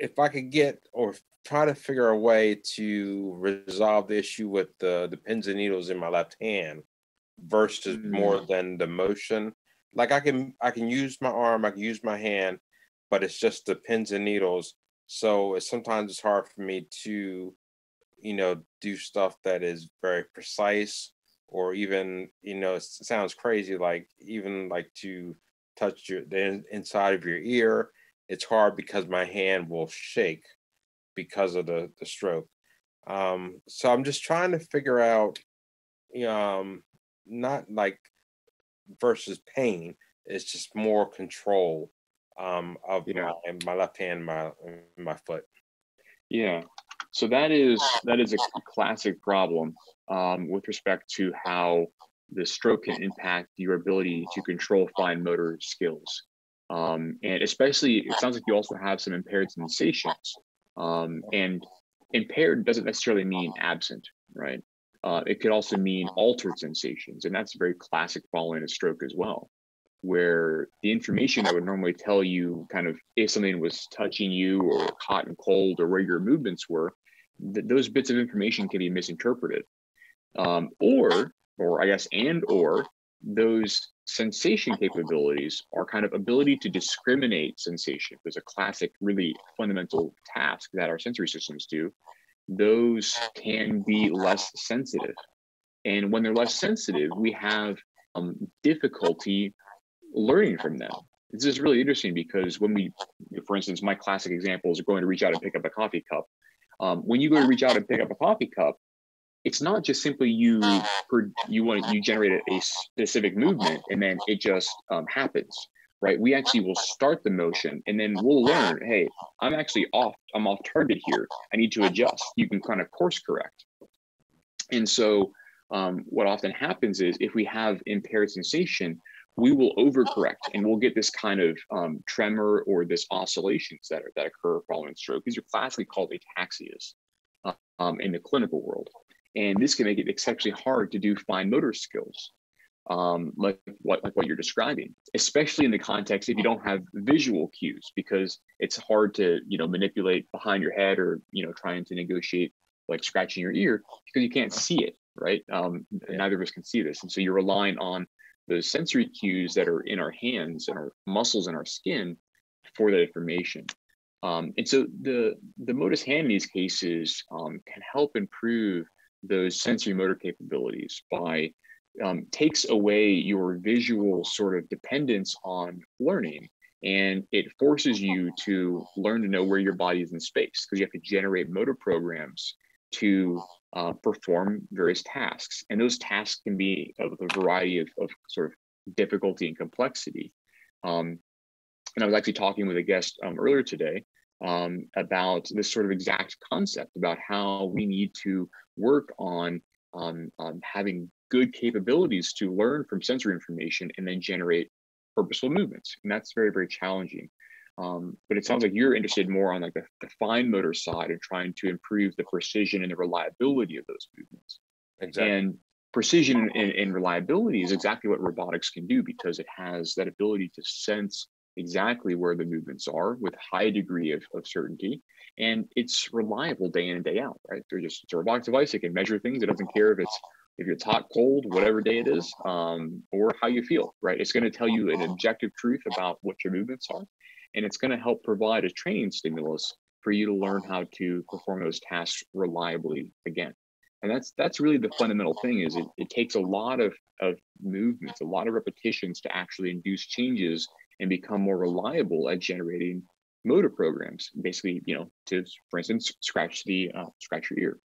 if I could get or try to figure a way to resolve the issue with the, the pins and needles in my left hand versus mm. more than the motion. Like I can I can use my arm, I can use my hand, but it's just the pins and needles. So it's sometimes it's hard for me to, you know, do stuff that is very precise or even, you know, it sounds crazy, like even like to touch your the inside of your ear it's hard because my hand will shake because of the the stroke. Um, so I'm just trying to figure out, um, not like versus pain. It's just more control um, of yeah. my, my left hand, my my foot. Yeah. So that is that is a classic problem um, with respect to how the stroke can impact your ability to control fine motor skills. Um, and especially, it sounds like you also have some impaired sensations. Um, and impaired doesn't necessarily mean absent, right? Uh, it could also mean altered sensations. And that's very classic following a stroke as well, where the information that would normally tell you kind of if something was touching you or hot and cold or where your movements were, th- those bits of information can be misinterpreted. Um, or, or I guess, and or those sensation capabilities are kind of ability to discriminate sensation. There's a classic, really fundamental task that our sensory systems do. Those can be less sensitive. And when they're less sensitive, we have um, difficulty learning from them. This is really interesting because when we, for instance, my classic example is going to reach out and pick up a coffee cup. Um, when you go to reach out and pick up a coffee cup, it's not just simply you you want you generate a specific movement and then it just um, happens right? We actually will start the motion and then we'll learn hey i'm actually off i'm off target here. I need to adjust. You can kind of course correct. And so um, what often happens is if we have impaired sensation we will overcorrect and we'll get this kind of um, tremor or this oscillations that, are, that occur following stroke. These are classically called ataxias um, in the clinical world and this can make it exceptionally hard to do fine motor skills, um, like what like what you're describing, especially in the context if you don't have visual cues, because it's hard to you know manipulate behind your head or you know trying to negotiate like scratching your ear because you can't see it, right? Um, neither of us can see this, and so you're relying on the sensory cues that are in our hands and our muscles and our skin for that information. Um, and so the the Motus hand in these cases um, can help improve those sensory motor capabilities by um, takes away your visual sort of dependence on learning and it forces you to learn to know where your body is in space because you have to generate motor programs to uh, perform various tasks and those tasks can be of a variety of, of sort of difficulty and complexity. Um, and i was actually talking with a guest um, earlier today um, about this sort of exact concept about how we need to work on um, um, having good capabilities to learn from sensory information and then generate purposeful movements. And that's very, very challenging. Um, but it sounds like you're interested more on like the, the fine motor side and trying to improve the precision and the reliability of those movements. Exactly. And precision and, and reliability is exactly what robotics can do because it has that ability to sense exactly where the movements are with high degree of, of certainty. And it's reliable day in and day out right? They're just it's a robotic device. It can measure things. It doesn't care if it's if it's hot cold whatever day it is um, or how you feel right? It's going to tell you an objective truth about what your movements are and it's going to help provide a training stimulus for you to learn how to perform those tasks reliably again. And that's that's really the fundamental thing is it, it takes a lot of, of movements a lot of repetitions to actually induce changes and become more reliable at generating motor programs. Basically, you know, to for instance, scratch the uh, scratch your ear.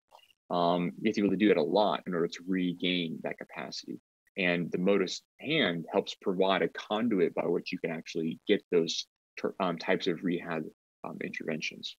Um, you have to be able to do that a lot in order to regain that capacity. And the Motus hand helps provide a conduit by which you can actually get those ter- um, types of rehab um, interventions.